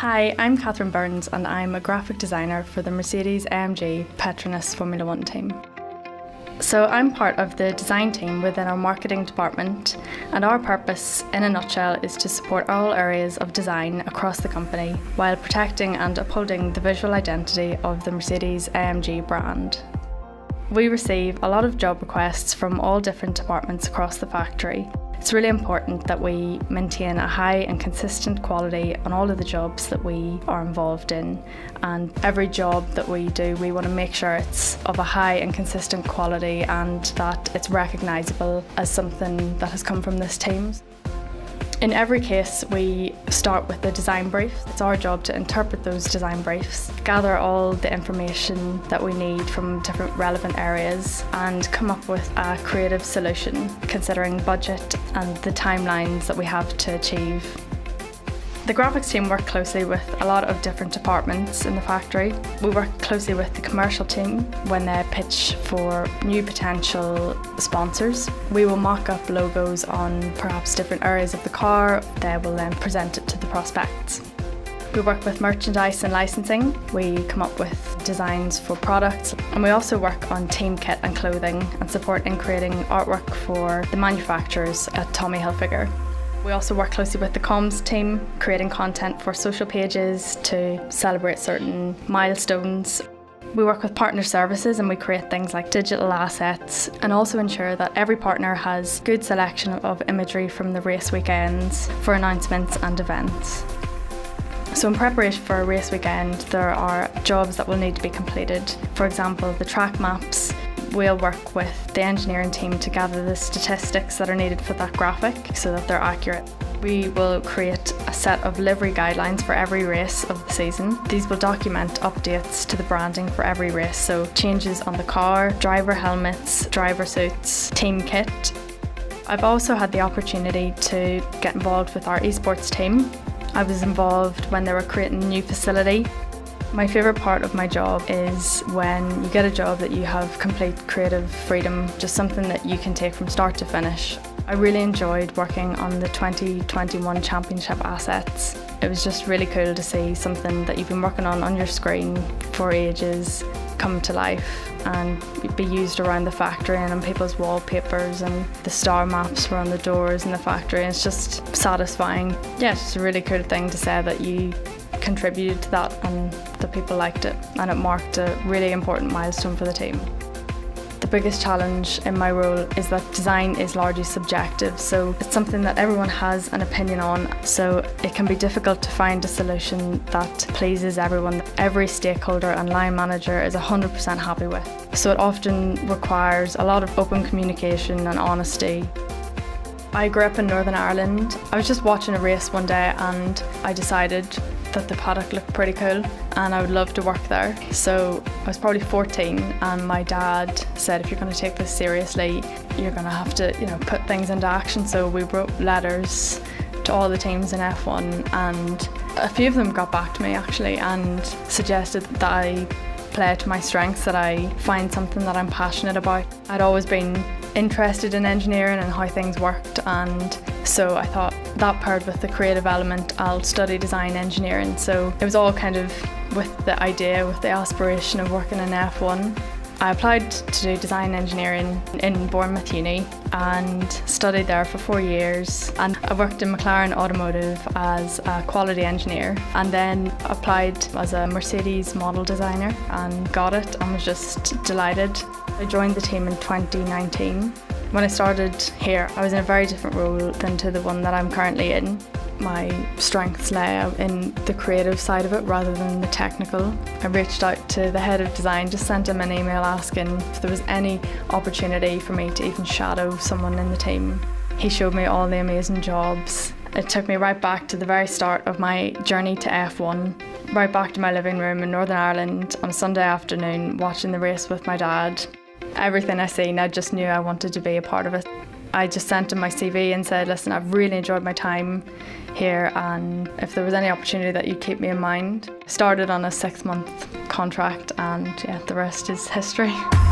Hi, I'm Katherine Burns and I'm a graphic designer for the Mercedes AMG Petronas Formula One team. So, I'm part of the design team within our marketing department, and our purpose, in a nutshell, is to support all areas of design across the company while protecting and upholding the visual identity of the Mercedes AMG brand. We receive a lot of job requests from all different departments across the factory, it's really important that we maintain a high and consistent quality on all of the jobs that we are involved in. And every job that we do, we want to make sure it's of a high and consistent quality and that it's recognisable as something that has come from this team. In every case, we start with the design brief. It's our job to interpret those design briefs, gather all the information that we need from different relevant areas, and come up with a creative solution considering budget and the timelines that we have to achieve. The graphics team work closely with a lot of different departments in the factory. We work closely with the commercial team when they pitch for new potential sponsors. We will mock up logos on perhaps different areas of the car. They will then present it to the prospects. We work with merchandise and licensing. We come up with designs for products and we also work on team kit and clothing and support in creating artwork for the manufacturers at Tommy Hilfiger. We also work closely with the comms team, creating content for social pages to celebrate certain milestones. We work with partner services and we create things like digital assets and also ensure that every partner has good selection of imagery from the race weekends for announcements and events. So in preparation for a race weekend there are jobs that will need to be completed. For example, the track maps We'll work with the engineering team to gather the statistics that are needed for that graphic so that they're accurate. We will create a set of livery guidelines for every race of the season. These will document updates to the branding for every race, so changes on the car, driver helmets, driver suits, team kit. I've also had the opportunity to get involved with our esports team. I was involved when they were creating a new facility my favourite part of my job is when you get a job that you have complete creative freedom, just something that you can take from start to finish. I really enjoyed working on the 2021 championship assets. It was just really cool to see something that you've been working on on your screen for ages come to life and be used around the factory and on people's wallpapers and the star maps were on the doors in the factory. It's just satisfying. Yeah, it's just a really cool thing to say that you contributed to that and the people liked it and it marked a really important milestone for the team. The biggest challenge in my role is that design is largely subjective, so it's something that everyone has an opinion on, so it can be difficult to find a solution that pleases everyone. Every stakeholder and line manager is 100% happy with. So it often requires a lot of open communication and honesty. I grew up in Northern Ireland. I was just watching a race one day and I decided that the paddock looked pretty cool and I would love to work there. So I was probably 14 and my dad said if you're going to take this seriously you're going to have to you know put things into action. So we wrote letters to all the teams in F1 and a few of them got back to me actually and suggested that I play to my strengths, that I find something that I'm passionate about. I'd always been interested in engineering and how things worked and so I thought that paired with the creative element I'll study design engineering. So it was all kind of with the idea with the aspiration of working in F1 I applied to do design engineering in Bournemouth Uni and studied there for four years and I worked in McLaren Automotive as a quality engineer and then applied as a Mercedes model designer and got it and was just delighted. I joined the team in 2019. When I started here I was in a very different role than to the one that I'm currently in my strengths lay in the creative side of it rather than the technical. I reached out to the head of design, just sent him an email asking if there was any opportunity for me to even shadow someone in the team. He showed me all the amazing jobs. It took me right back to the very start of my journey to F1, right back to my living room in Northern Ireland on a Sunday afternoon watching the race with my dad. Everything I seen, I just knew I wanted to be a part of it. I just sent him my CV and said, listen, I've really enjoyed my time here and if there was any opportunity that you'd keep me in mind. Started on a six month contract and yeah, the rest is history.